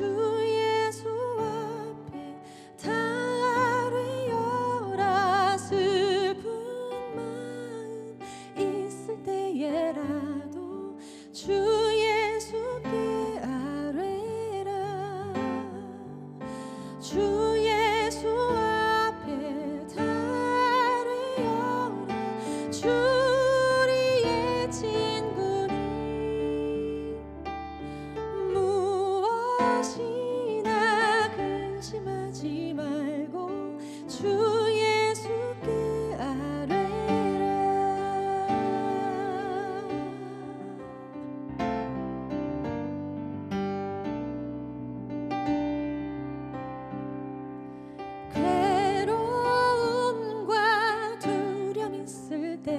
to